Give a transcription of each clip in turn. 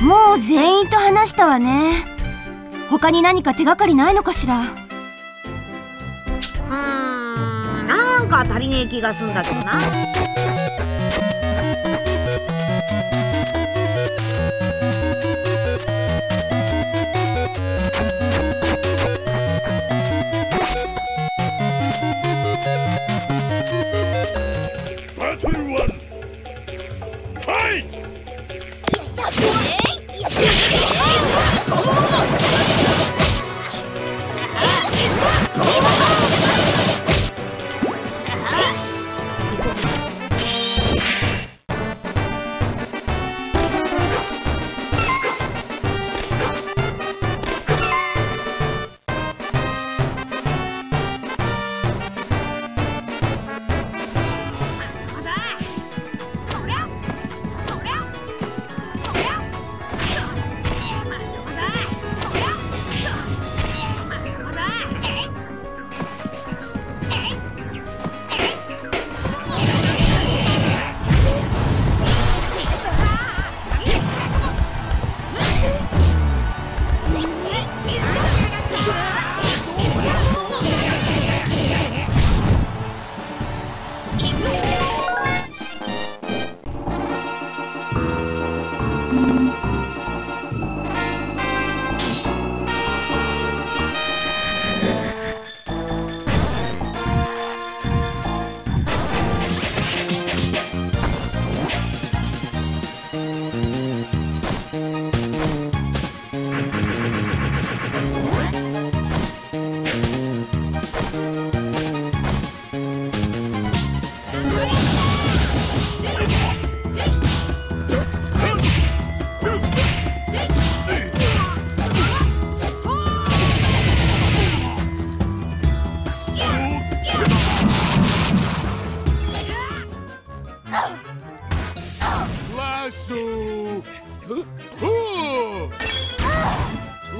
もう全員と話したわね他に何か手がかりないのかしらうーんなんか足りねえ気がすんだけどな。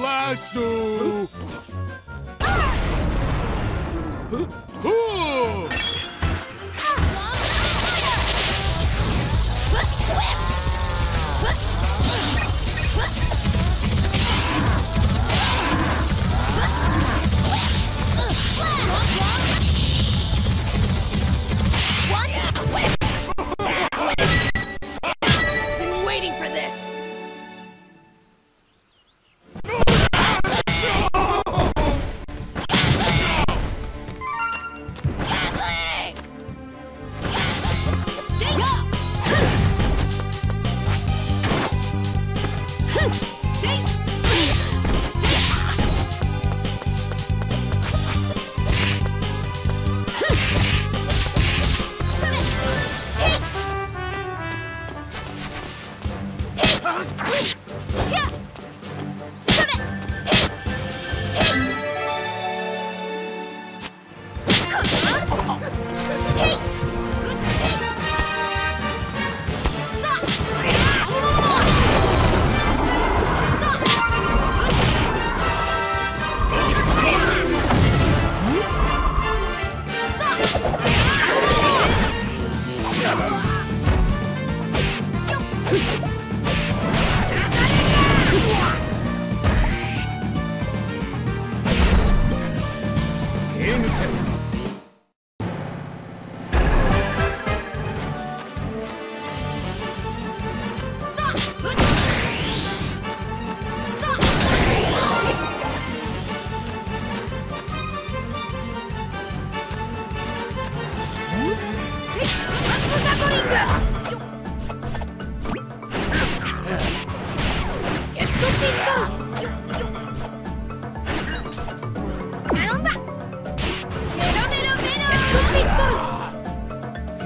lasso! Cool!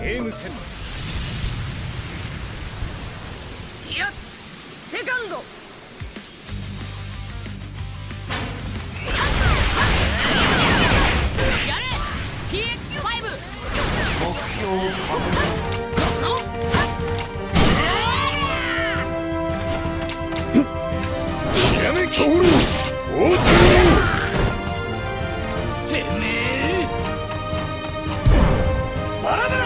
ゲーム10セカンド。バラバラ。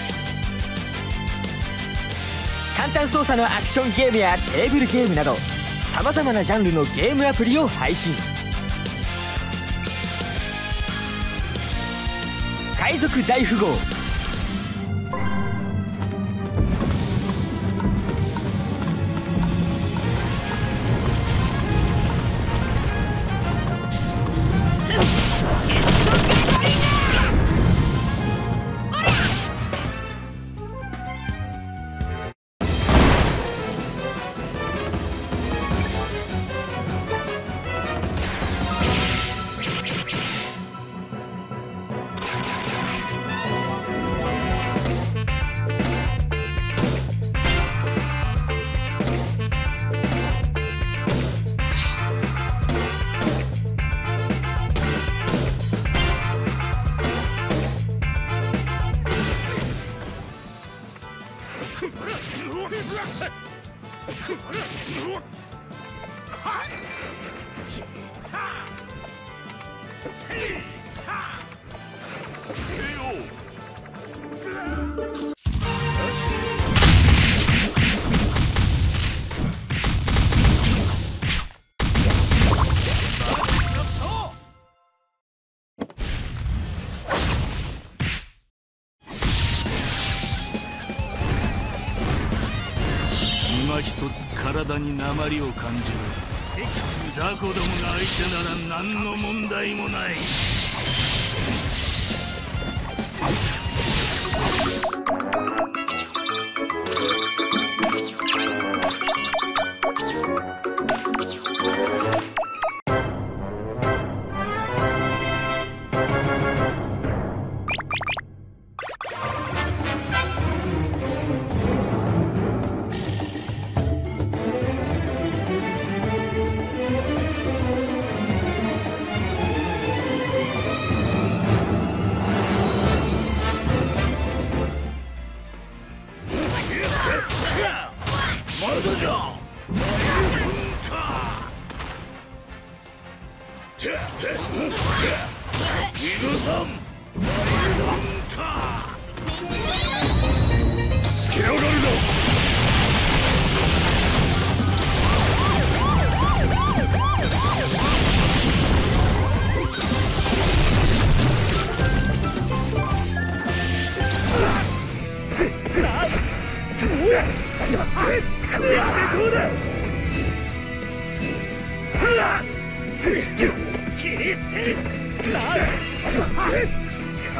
単操作のアクションゲームやテーブルゲームなどさまざまなジャンルのゲームアプリを配信。海賊大富豪一つ体に鉛を感じる雑魚どもが相手なら何の問題もない。さんスケアラルだ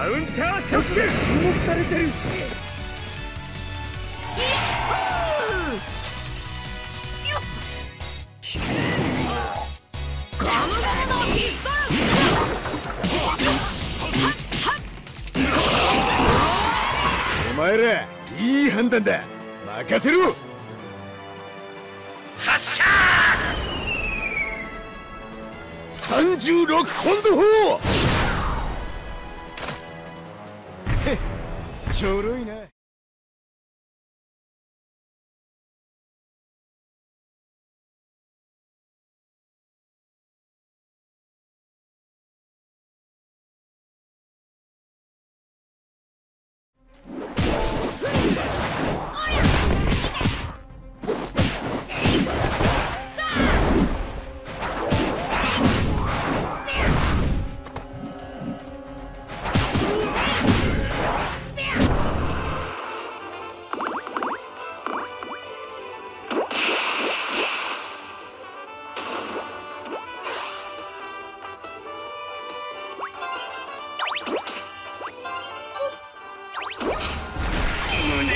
カウンター直撃。注目されてるお前らいい判断だ。任せろ。発射！36ポンド砲 ちょろいな。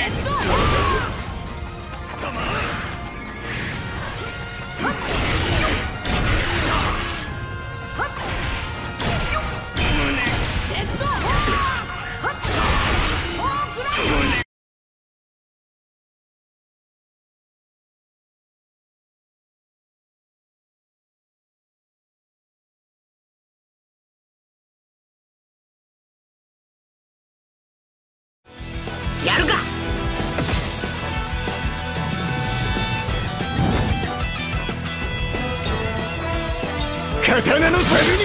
や刀のタ